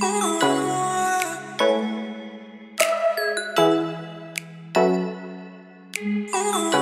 Ooh. Ooh.